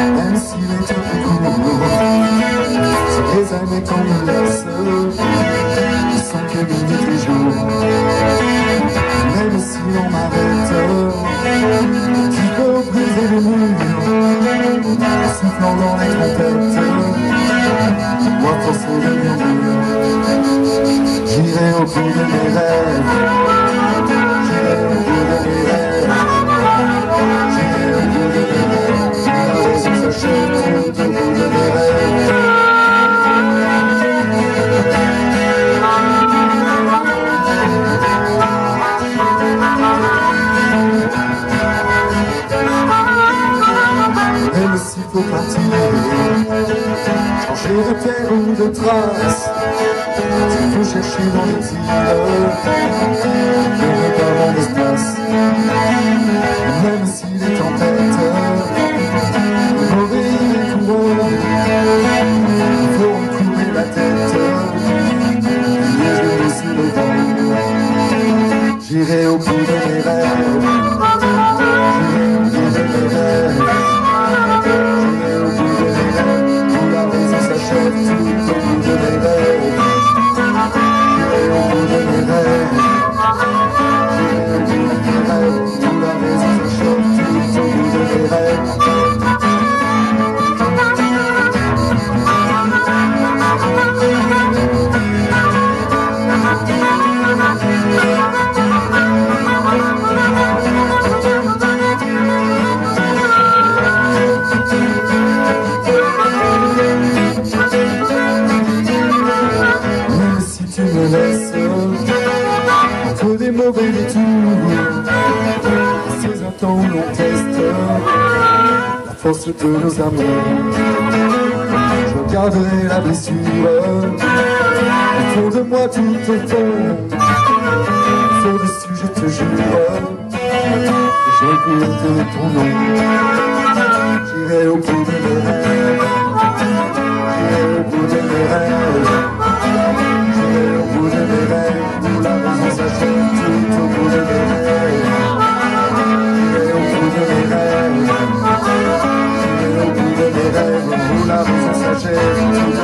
Même si les temps coulent, les années qu'on me laisse, sans que minutes les jours. Même si on m'arrête, qui peut briser le mur, Soufflant dans les trompettes, moi forcer le mur, j'irai au bout de mes S'il faut partir Changer de terre ou de trace. S'il faut chercher dans les îles. Le regard dans l'espace. Même si les tempêtes Mauvais les courants Il faut recouvrir la tête. Les genoux sur le vent J'irai au bout de mes rêves Entre des mauvais détours Ces instants où l'on teste La force de nos amours Je garderai la blessure. Au fond de moi tout au fond Sur dessus je te jure. Je goûte ton nom J'irai au bout Texas.